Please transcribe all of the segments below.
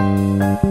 Música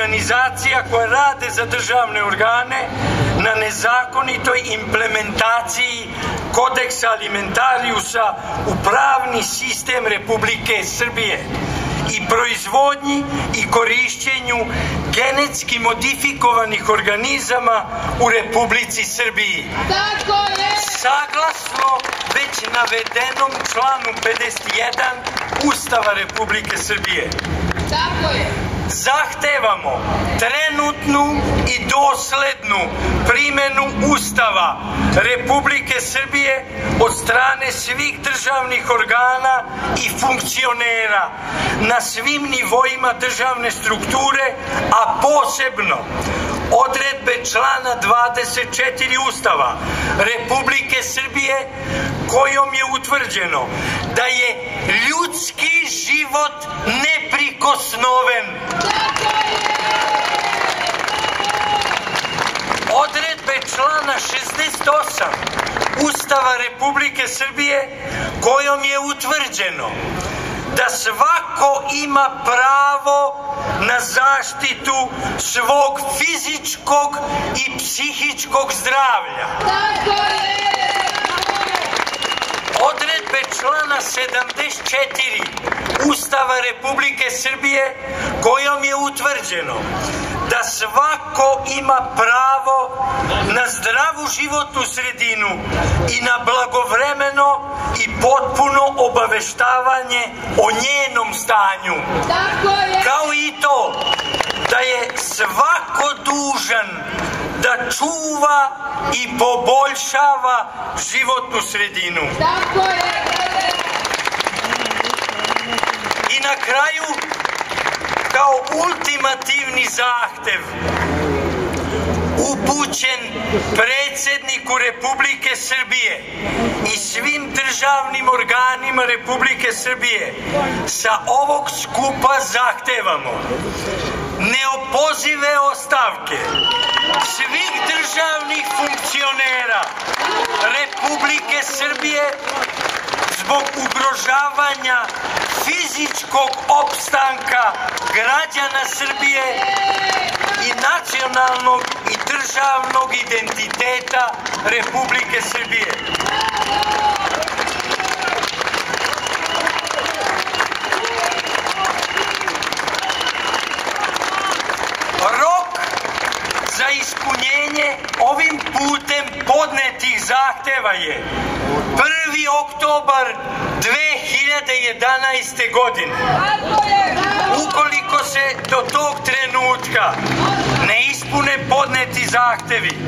organizacija koja rade za državne organe na nezakonitoj implementaciji kodeksa alimentariusa u pravni sistem Republike Srbije i proizvodnji i korišćenju genetski modifikovanih organizama u Republici Srbiji. Tako je! Saglasno već navedenom članu 51 Ustava Republike Srbije. Tako je! Zahtevamo trenutnu i doslednu primenu Ustava Republike Srbije od strane svih državnih organa i funkcionera na svim nivoima državne strukture, a posebno odredbe člana 24 Ustava Republike Srbije kojom je utvrđeno da je ljudski život neprikosnoven. Odredbe člana 68 Ustava Republike Srbije kojom je utvrđeno da svako ima pravo na zaštitu svog fizičkog i psihičkog zdravlja. Tako je! Odredbe člana 74 Ustava Republike Srbije kojom je utvrđeno da svako ima pravo na zdravu životnu sredinu i na blagovremeno i potpuno obaveštavanje o njenom stanju. Kao i to da je svako dužan da čuva i poboljšava životnu sredinu. Tako je! I na kraju kao ultimativni zahtev upućen predsedniku Republike Srbije i svim državnim organima Republike Srbije. Sa ovog skupa zahtevamo neopozive ostavke svih državnih funkcionera Republike Srbije zbog ugrožavanja fizičkog opstanka građana Srbije i nacionalnog i državnog identiteta Republike Srbije. Rok za ispunjenje ovim putem podnetih zahteva je 1. oktobar 2011. godine. Ukoliko se do tog trenutka ispune podneti zahtevi,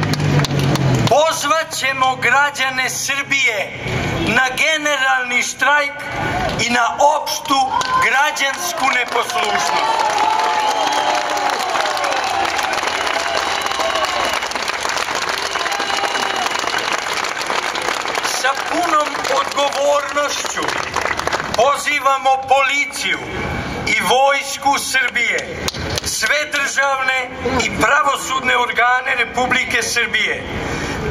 pozvat ćemo građane Srbije na generalni štrajk i na opštu građansku neposlušnost. sa punom odgovornošću pozivamo policiju i vojsku Srbije, sve državne i pravosudne organe Republike Srbije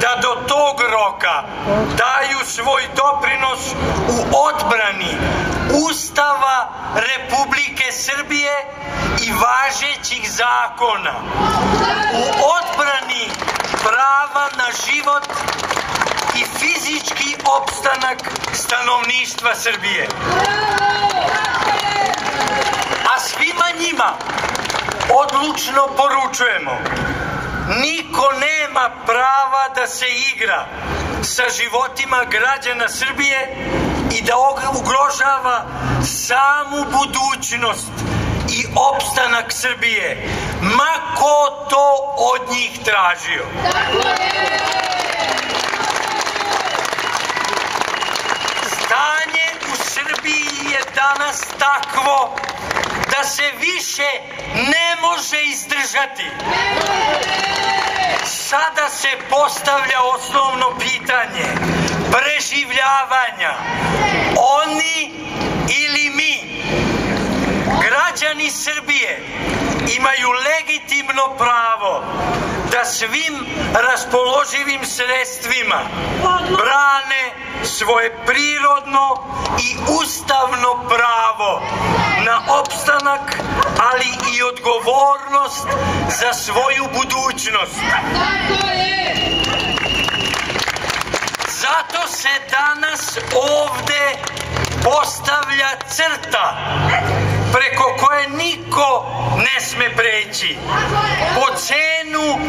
da do tog roka daju svoj doprinos u odbrani Ustava Republike Srbije i važećih zakona, u odbrani prava na život i fizički opstanak stanovništva Srbije. A svima njima odlučno poručujemo niko nema prava da se igra sa životima građana Srbije i da ugrožava samu budućnost i opstanak Srbije, ma ko to od njih tražio. Stanje u Srbiji je danas takvo da se više ne može izdržati. Sada se postavlja osnovno pitanje preživljavanja. Oni ili mi, građani Srbije, imaju legitimno pravo da svim raspoloživim sredstvima. Brane svoje prirodno i ustavno pravo na opstanak, ali i odgovornost za svoju budućnost. Zato se danas ovde postavlja crta preko koje niko ne sme preći po cenu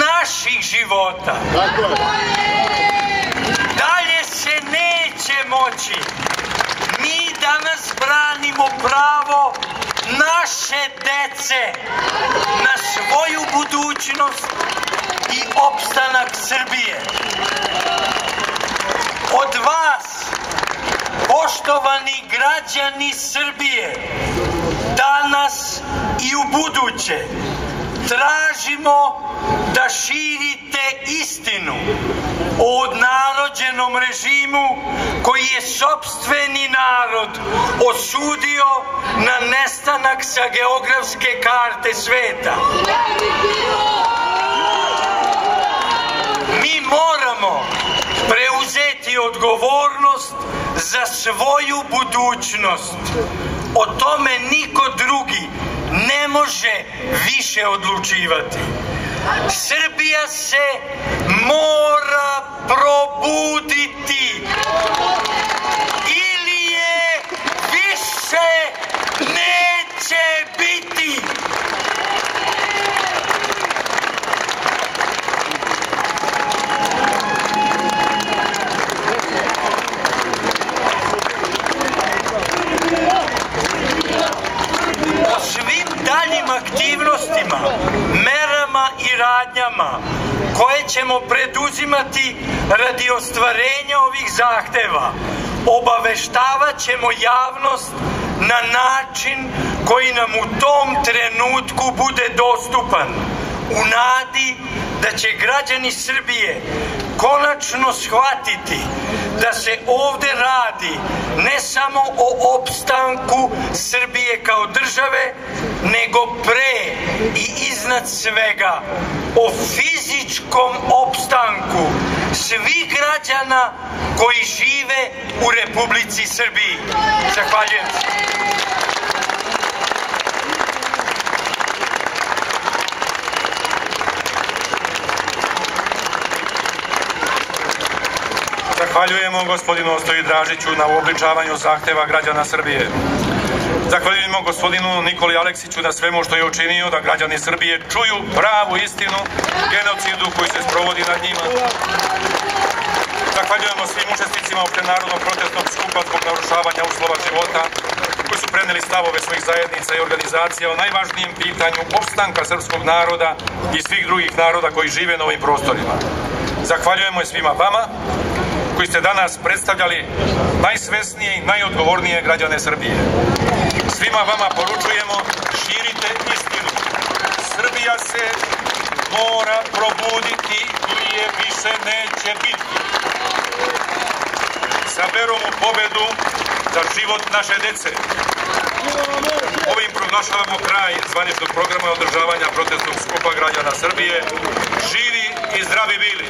naših života. Dalje se neće moći. Mi danas branimo pravo naše dece na svoju budućnost i opstanak Srbije. Od vas, poštovani građani Srbije, danas i u buduće tražimo da širite istinu o odnarođenom režimu koji je sobstveni narod osudio na nestanak sa geografske karte sveta. Mi moramo preuzeti odgovornost za svoju budućnost. O tome niko drugi ne može više odlučivati. Srbija se mora probuditi ili je više neće biti. O svim daljim aktivnostima, merama i radnjama koje ćemo preduzimati radi ostvarenja ovih zahteva, obaveštavat ćemo javnost na način koji nam u tom trenutku bude dostupan u nadi da će građani Srbije konačno shvatiti da se ovde radi ne samo o opstanku Srbije kao države, nego pre i iznad svega o fizičkom fizičkom opstanku svih građana koji žive u Republici Srbiji. Zahvaljujem se. Zahvaljujemo gospodinu Ostoji Dražiću na uobličavanju zahteva građana Srbije. Zahvaljujemo gospodinu Nikoli Aleksiću na svemu što je učinio da građani Srbije čuju pravu istinu genocidu koji se sprovodi nad njima. Zahvaljujemo svim učesnicima opštenarodnog protestnog skupa zbog narušavanja uslova života koji su preneli stavove svojih zajednica i organizacija o najvažnijem pitanju opstanka srpskog naroda i svih drugih naroda koji žive na ovim prostorima. Zahvaljujemo i svima vama koji ste danas predstavljali najsvesnije i najodgovornije građane Srbije. Svima vama poručujemo, širite istinu. Srbija se mora probuditi i je više neće biti. Saberom u pobedu za život naše dece. Ovim proglašavamo kraj zvaničnog programa održavanja protestnog skupa građana Srbije. Živi i zdravi bili!